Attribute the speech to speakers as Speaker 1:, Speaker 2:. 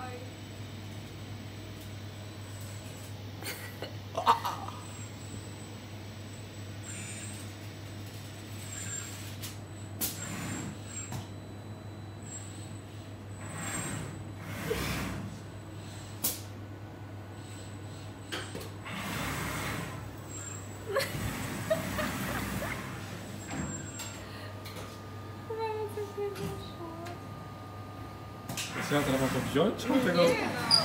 Speaker 1: Bye. Ah, ah, ah.
Speaker 2: Você vai travar um de? Vamos pegar
Speaker 1: o...